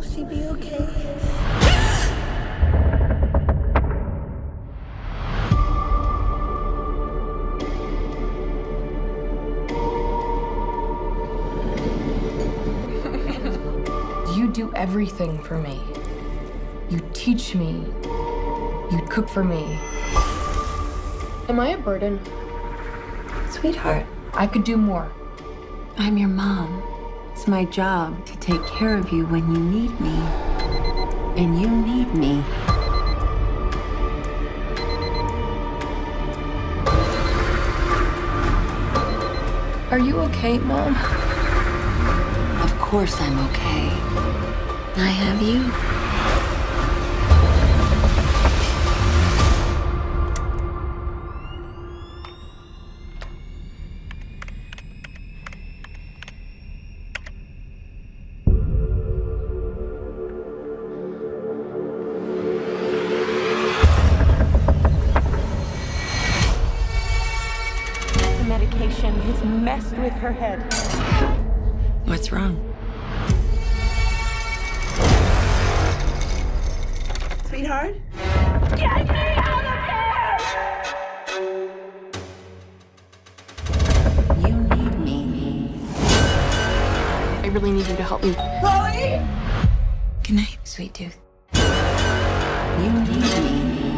Will she be okay? you do everything for me. You teach me. You cook for me. Am I a burden? Sweetheart. I could do more. I'm your mom. It's my job to take care of you when you need me. And you need me. Are you okay, Mom? Of course I'm okay. I have you. The has messed with her head. What's wrong? Sweetheart? You need me. I really need you to help me. Good night, sweet tooth. You need me.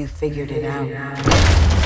You figured it out.